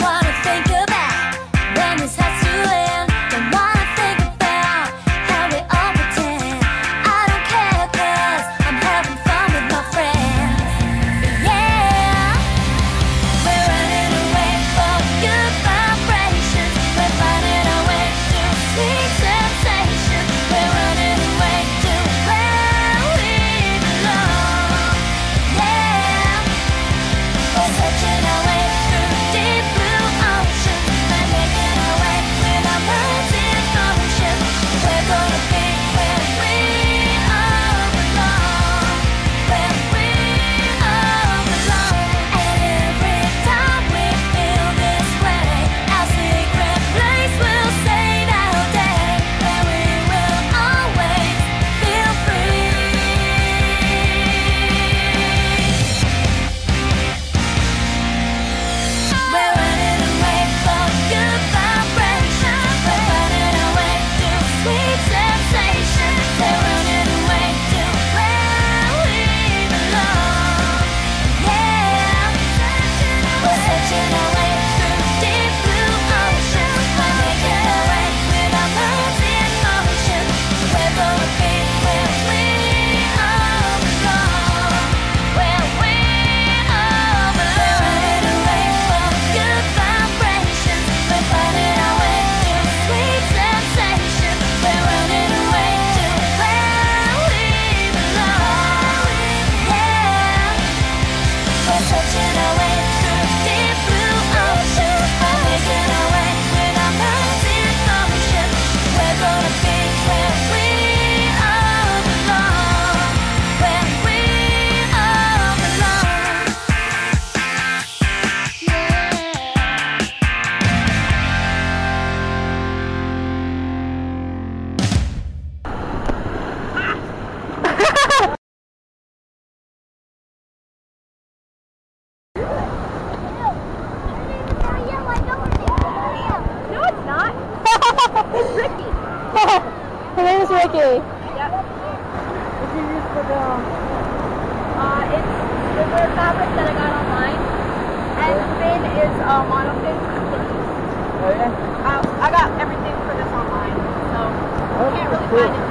wanna think about searching Rikki. Yep. What's your use for down? Um, uh, it's zipper fabric that I got online. And the fin is a uh, monofin. Oh, yeah? Uh, I got everything for this online, so I can't really oh, find it.